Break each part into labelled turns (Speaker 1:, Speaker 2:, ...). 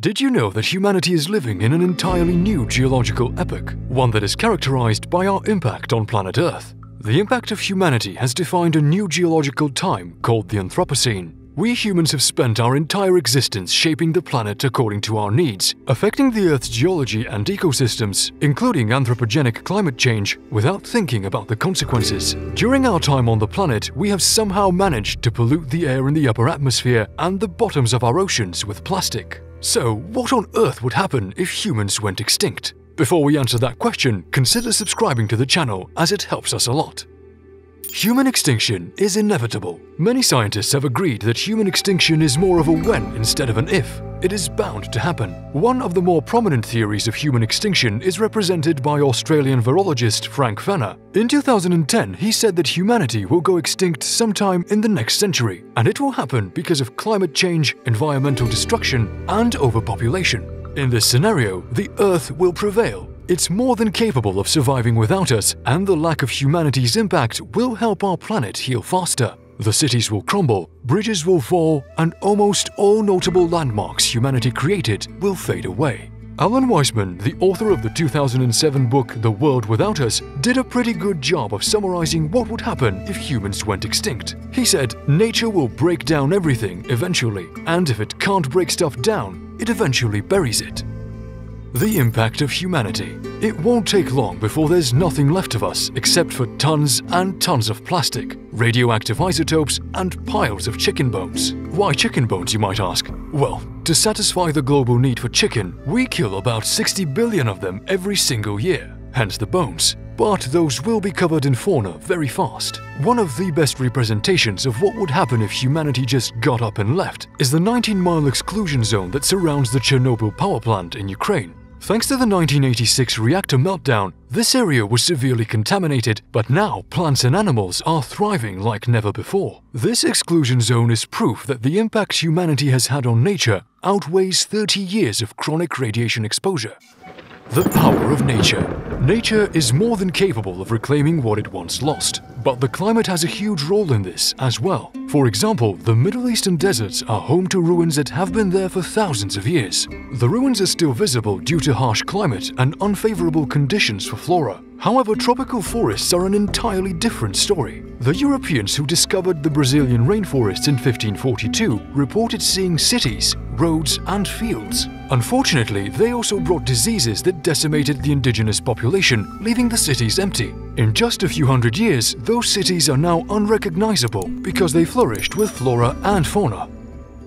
Speaker 1: Did you know that humanity is living in an entirely new geological epoch, one that is characterized by our impact on planet Earth? The impact of humanity has defined a new geological time called the Anthropocene. We humans have spent our entire existence shaping the planet according to our needs, affecting the Earth's geology and ecosystems, including anthropogenic climate change, without thinking about the consequences. During our time on the planet, we have somehow managed to pollute the air in the upper atmosphere and the bottoms of our oceans with plastic. So, what on earth would happen if humans went extinct? Before we answer that question, consider subscribing to the channel as it helps us a lot. Human extinction is inevitable. Many scientists have agreed that human extinction is more of a when instead of an if. It is bound to happen. One of the more prominent theories of human extinction is represented by Australian virologist Frank Fenner. In 2010, he said that humanity will go extinct sometime in the next century, and it will happen because of climate change, environmental destruction, and overpopulation. In this scenario, the Earth will prevail it's more than capable of surviving without us, and the lack of humanity's impact will help our planet heal faster. The cities will crumble, bridges will fall, and almost all notable landmarks humanity created will fade away. Alan Weisman, the author of the 2007 book The World Without Us, did a pretty good job of summarizing what would happen if humans went extinct. He said, Nature will break down everything eventually, and if it can't break stuff down, it eventually buries it. The impact of humanity. It won't take long before there's nothing left of us except for tons and tons of plastic, radioactive isotopes, and piles of chicken bones. Why chicken bones, you might ask? Well, to satisfy the global need for chicken, we kill about 60 billion of them every single year, hence the bones. But those will be covered in fauna very fast. One of the best representations of what would happen if humanity just got up and left is the 19 mile exclusion zone that surrounds the Chernobyl power plant in Ukraine. Thanks to the 1986 reactor meltdown, this area was severely contaminated, but now plants and animals are thriving like never before. This exclusion zone is proof that the impact humanity has had on nature outweighs 30 years of chronic radiation exposure. The power of nature. Nature is more than capable of reclaiming what it once lost, but the climate has a huge role in this as well. For example, the Middle Eastern deserts are home to ruins that have been there for thousands of years. The ruins are still visible due to harsh climate and unfavorable conditions for flora. However, tropical forests are an entirely different story. The Europeans who discovered the Brazilian rainforests in 1542 reported seeing cities, roads, and fields. Unfortunately, they also brought diseases that decimated the indigenous population, leaving the cities empty. In just a few hundred years, those cities are now unrecognizable because they flourished with flora and fauna.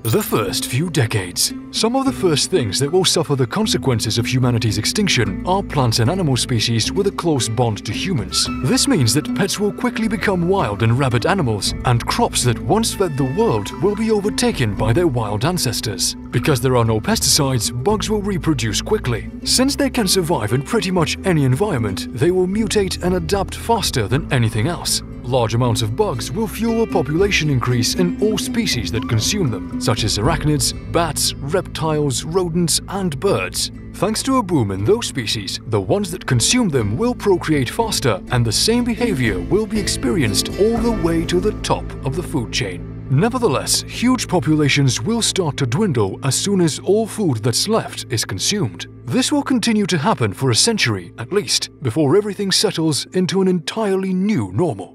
Speaker 1: The first few decades. Some of the first things that will suffer the consequences of humanity's extinction are plants and animal species with a close bond to humans. This means that pets will quickly become wild and rabid animals, and crops that once fed the world will be overtaken by their wild ancestors. Because there are no pesticides, bugs will reproduce quickly. Since they can survive in pretty much any environment, they will mutate and adapt faster than anything else. Large amounts of bugs will fuel a population increase in all species that consume them, such as arachnids, bats, reptiles, rodents, and birds. Thanks to a boom in those species, the ones that consume them will procreate faster, and the same behavior will be experienced all the way to the top of the food chain. Nevertheless, huge populations will start to dwindle as soon as all food that's left is consumed. This will continue to happen for a century at least, before everything settles into an entirely new normal.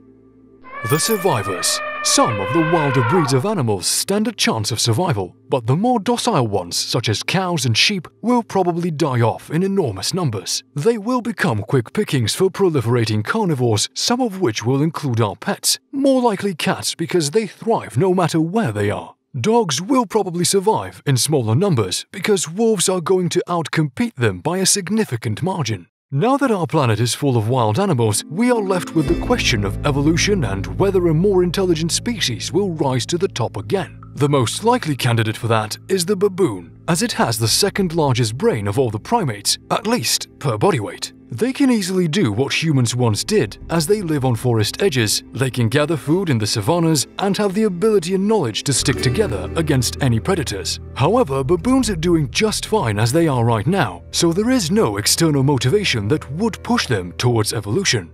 Speaker 1: The survivors. Some of the wilder breeds of animals stand a chance of survival, but the more docile ones, such as cows and sheep, will probably die off in enormous numbers. They will become quick pickings for proliferating carnivores, some of which will include our pets, more likely cats because they thrive no matter where they are. Dogs will probably survive in smaller numbers because wolves are going to outcompete them by a significant margin. Now that our planet is full of wild animals, we are left with the question of evolution and whether a more intelligent species will rise to the top again. The most likely candidate for that is the baboon, as it has the second largest brain of all the primates, at least per body weight. They can easily do what humans once did, as they live on forest edges, they can gather food in the savannas, and have the ability and knowledge to stick together against any predators. However, baboons are doing just fine as they are right now, so there is no external motivation that would push them towards evolution.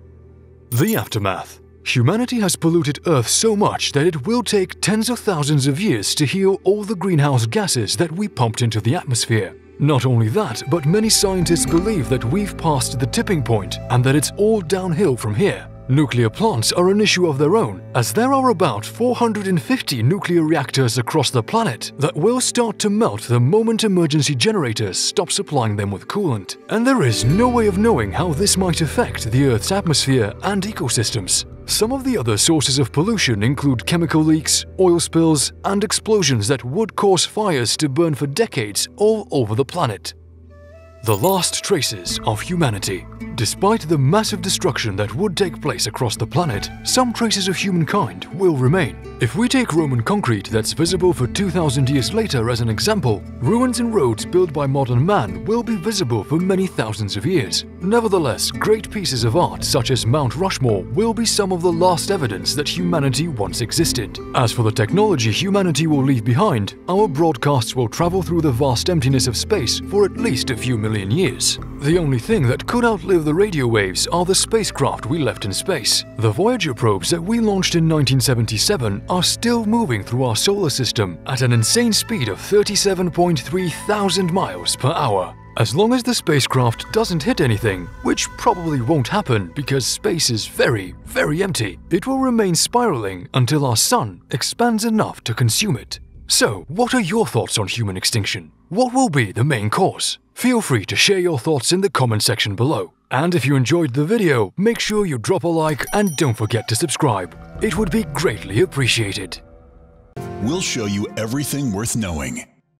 Speaker 1: The aftermath Humanity has polluted Earth so much that it will take tens of thousands of years to heal all the greenhouse gases that we pumped into the atmosphere. Not only that, but many scientists believe that we've passed the tipping point and that it's all downhill from here. Nuclear plants are an issue of their own, as there are about 450 nuclear reactors across the planet that will start to melt the moment emergency generators stop supplying them with coolant. And there is no way of knowing how this might affect the Earth's atmosphere and ecosystems. Some of the other sources of pollution include chemical leaks, oil spills, and explosions that would cause fires to burn for decades all over the planet. The last traces of humanity. Despite the massive destruction that would take place across the planet, some traces of humankind will remain. If we take Roman concrete that's visible for 2000 years later as an example, ruins and roads built by modern man will be visible for many thousands of years. Nevertheless, great pieces of art such as Mount Rushmore will be some of the last evidence that humanity once existed. As for the technology humanity will leave behind, our broadcasts will travel through the vast emptiness of space for at least a few million years. The only thing that could outlive the radio waves are the spacecraft we left in space. The Voyager probes that we launched in 1977 are still moving through our solar system at an insane speed of 37.3 thousand miles per hour. As long as the spacecraft doesn't hit anything, which probably won't happen because space is very, very empty, it will remain spiraling until our sun expands enough to consume it. So, what are your thoughts on human extinction? What will be the main cause? Feel free to share your thoughts in the comment section below. And if you enjoyed the video, make sure you drop a like and don't forget to subscribe. It would be greatly appreciated.
Speaker 2: We'll show you everything worth knowing